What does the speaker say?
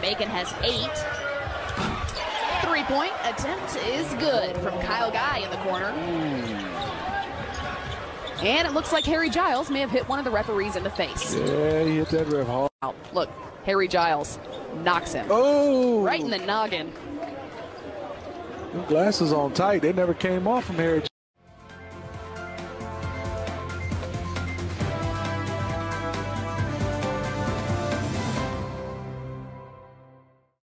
Bacon has eight. Three point attempt is good from Kyle Guy in the corner. And it looks like Harry Giles may have hit one of the referees in the face. Yeah, he hit that ref hard. Out. Look, Harry Giles knocks him Oh! right in the noggin. Glasses on tight. They never came off from Harry